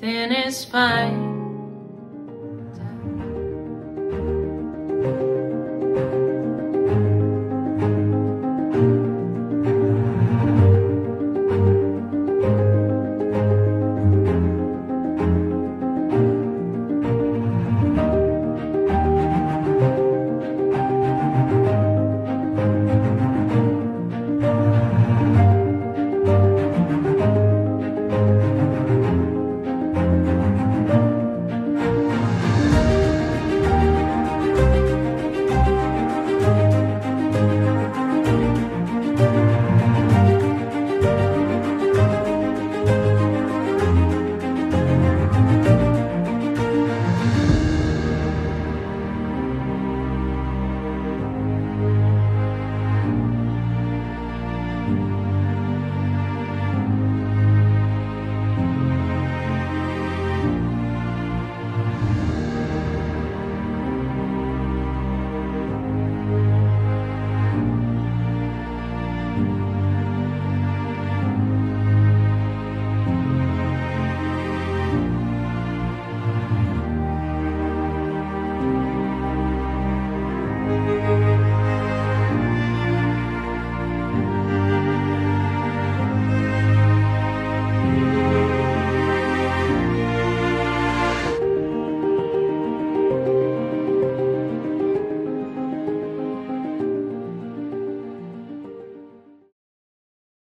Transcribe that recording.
Thin as fine.